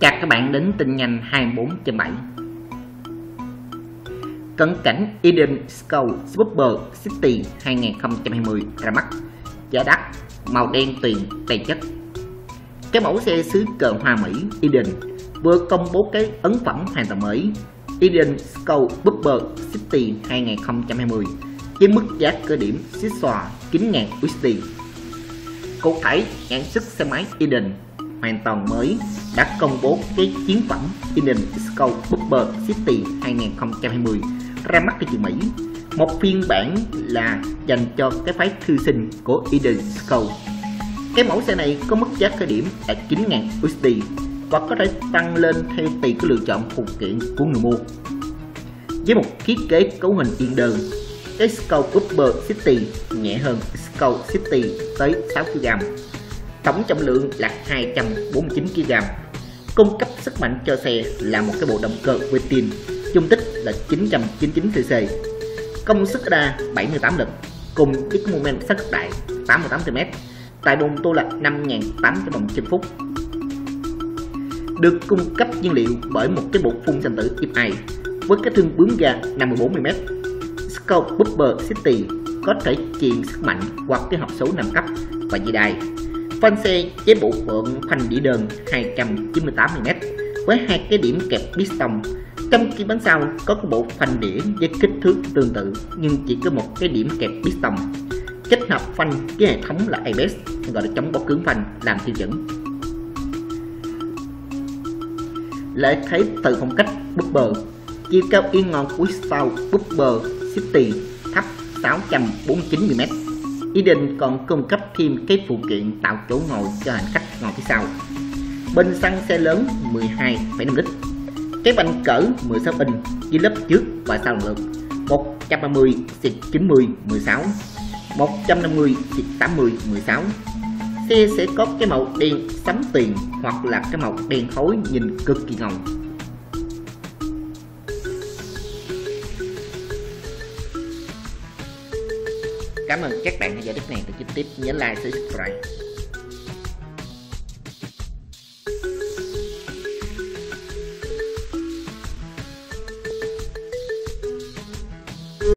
Chào các bạn đến tin nhanh 24 7 Cận cảnh Eden Skull Super City 2020 ra mắt. Giá đắt, màu đen tuyền, đầy chất. Cái mẫu xe xứ cờ hoa Mỹ Eden vừa công bố cái ấn phẩm hoàn toàn mới. Eden Skull Super City 2020 với mức giá cơ điểm xích xòa 9.000 USD Cụ thể, sản xuất xe máy Eden hoàn toàn mới đã công bố cái chiến phẩm Indian Skull Bubber City 2020 ra mắt tại trường Mỹ. Một phiên bản là dành cho cái phái thư sinh của Eden Skull. Cái mẫu xe này có mức giá khởi điểm là 9.000 USD và có thể tăng lên theo tùy cái lựa chọn phụ kiện của người mua. Với một thiết kế cấu hình yên đơn, cái Skull Bubber City nhẹ hơn Skull City tới 6 kg tổng trọng lượng là 249 kg. Cung cấp sức mạnh cho xe là một cái bộ động cơ Vitin, dung tích là 999 cc. Công suất đa 78 lực cùng với mô men sát đại 88 cm. Tại đồn tô là 5.800 vòng trên phút. Được cung cấp nhiên liệu bởi một cái bộ phun xanh tử FI với cái thương bướm ga 54 mm. Scout Bubber City có thể truyền sức mạnh qua cái hộp số 5 cấp và dây đai Phanh xe chế bộ phận phanh đĩa đơn 298mm với hai cái điểm kẹp piston. Trong khi bánh sau có cái bộ phanh đĩa với kích thước tương tự, nhưng chỉ có một cái điểm kẹp piston. Kết hợp phanh với hệ thống là ABS gọi là chống bó cứng phanh, làm tiêu chuẩn. Lợi thế từ phong cách bumper chiều cao yên ngon của sau bumper City, thấp 649mm Eden còn cung cấp thêm cái phụ kiện tạo chỗ ngồi cho hành khách ngồi phía sau. Bình xăng xe lớn 12,5 lít. Cái bánh cỡ 16 inch với lớp trước và sau lượt 130 xịt 90 16 150 xịt 80 16 Xe sẽ có cái màu đen sắm tiền hoặc là cái màu đen khối nhìn cực kỳ ngầu Cảm ơn các bạn đã dõi clip này. Từ tiếp nhớ like, subscribe.